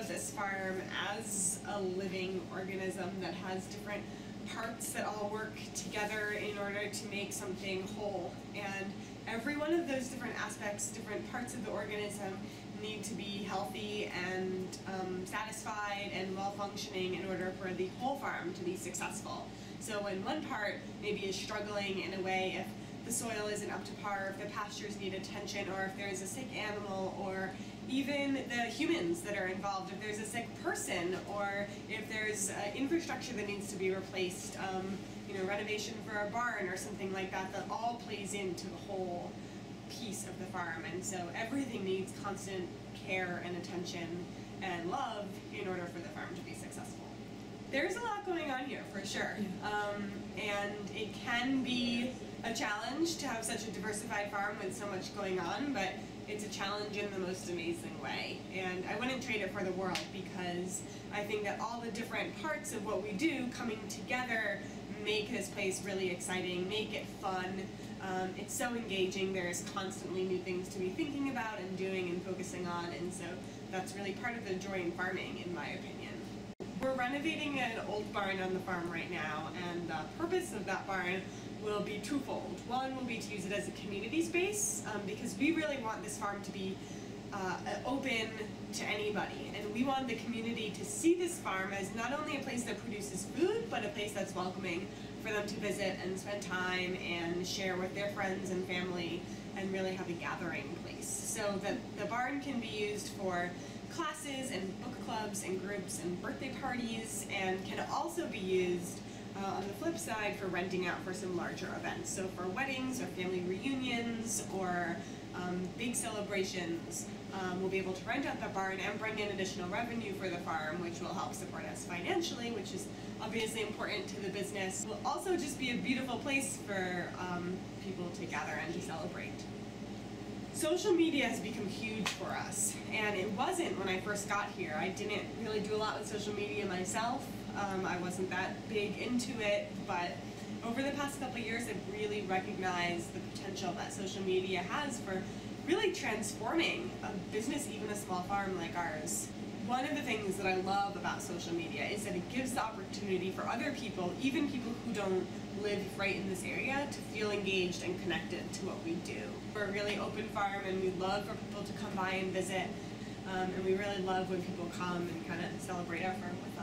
of this farm as a living organism that has different parts that all work together in order to make something whole. And every one of those different aspects, different parts of the organism, need to be healthy and um, satisfied and well functioning in order for the whole farm to be successful. So when one part maybe is struggling in a way, if the soil isn't up to par, if the pastures need attention, or if there's a sick animal, or even the humans that are involved, if there's a sick person, or if there's uh, infrastructure that needs to be replaced, um, you know, renovation for a barn or something like that, that all plays into the whole piece of the farm. And so everything needs constant care and attention and love in order for the farm to be successful. There's a lot going on here for sure. Um, and it can be a challenge to have such a diversified farm with so much going on, but it's a challenge in the most amazing way. And I wouldn't trade it for the world because I think that all the different parts of what we do coming together make this place really exciting, make it fun. Um, it's so engaging. There's constantly new things to be thinking about and doing and focusing on, and so that's really part of the joy in farming, in my opinion. We're renovating an old barn on the farm right now, and the purpose of that barn will be twofold. One will be to use it as a community space, um, because we really want this farm to be uh, open to anybody. And we want the community to see this farm as not only a place that produces food, but a place that's welcoming for them to visit and spend time and share with their friends and family and really have a gathering place. So that the barn can be used for classes and book clubs and groups and birthday parties and can also be used uh, on the flip side for renting out for some larger events. So for weddings or family reunions or um, big celebrations, um, we'll be able to rent out the barn and bring in additional revenue for the farm, which will help support us financially, which is obviously important to the business. Will also just be a beautiful place for um, people to gather and to celebrate. Social media has become huge for us, and it wasn't when I first got here. I didn't really do a lot with social media myself. Um, I wasn't that big into it, but over the past couple years, I've really recognized the potential that social media has for really transforming a business, even a small farm like ours. One of the things that I love about social media is that it gives the opportunity for other people, even people who don't live right in this area, to feel engaged and connected to what we do. We're a really open farm and we love for people to come by and visit. Um, and we really love when people come and kind of celebrate our farm with